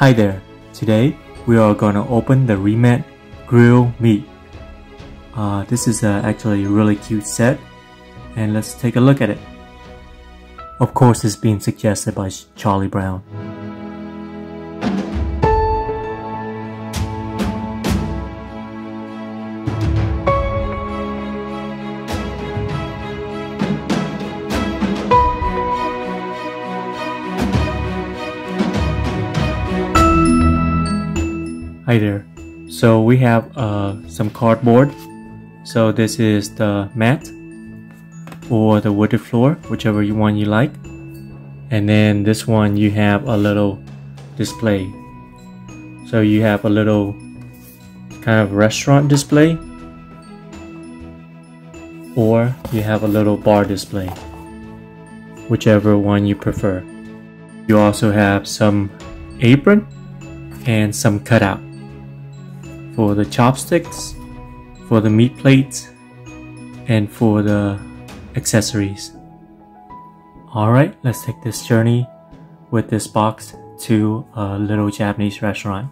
Hi there. Today we are gonna open the Re-Ment Grill Meat. Uh, this is uh, actually a really cute set and let's take a look at it. Of course it's being suggested by Charlie Brown. Hi there. So we have uh, some cardboard. So this is the mat or the wooded floor, whichever you one you like. And then this one you have a little display. So you have a little kind of restaurant display or you have a little bar display, whichever one you prefer. You also have some apron and some cutout for the chopsticks, for the meat plates, and for the accessories. Alright, let's take this journey with this box to a little Japanese restaurant.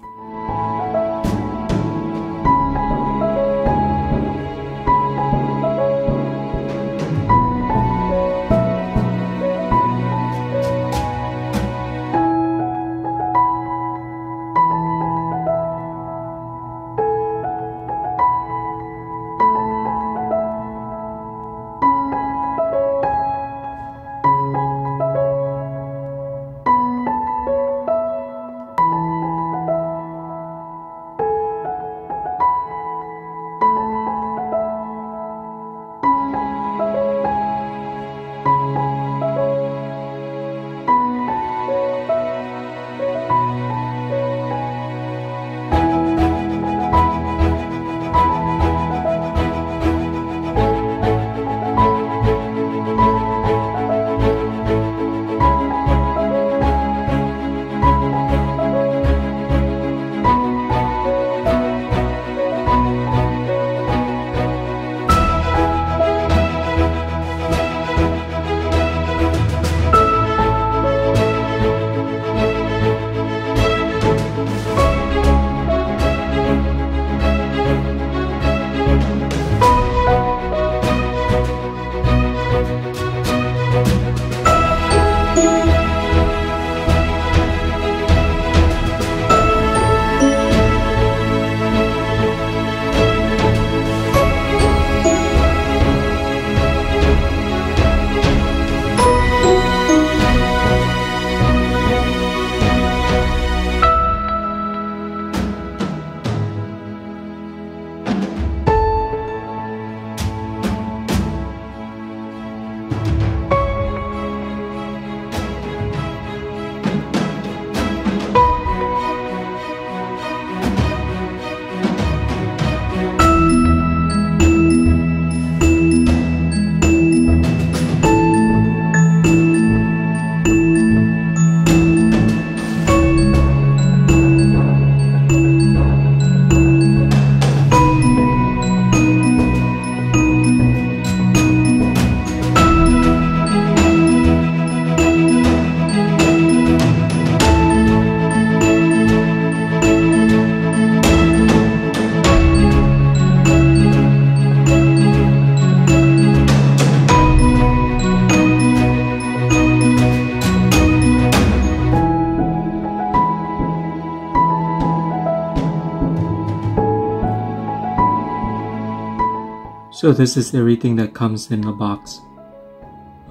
So this is everything that comes in the box.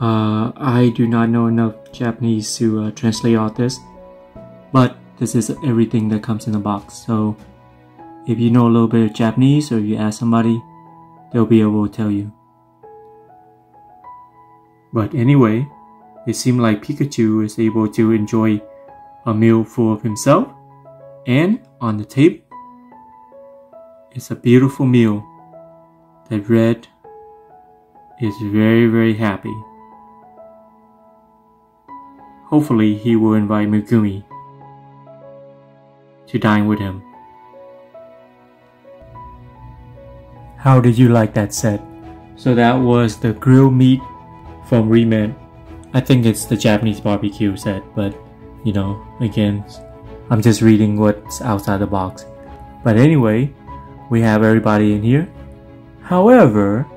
Uh, I do not know enough Japanese to uh, translate all this, but this is everything that comes in the box. So if you know a little bit of Japanese or you ask somebody, they'll be able to tell you. But anyway, it seemed like Pikachu is able to enjoy a meal full of himself, and on the table, it's a beautiful meal that Red is very, very happy. Hopefully, he will invite Megumi to dine with him. How did you like that set? So that was the grilled meat from Re-Ment. I think it's the Japanese barbecue set, but you know, again, I'm just reading what's outside the box. But anyway, we have everybody in here. However,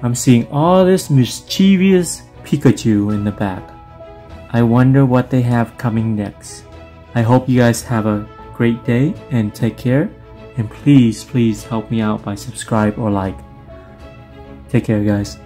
I'm seeing all this mischievous Pikachu in the back. I wonder what they have coming next. I hope you guys have a great day and take care. And please, please help me out by subscribe or like. Take care, guys.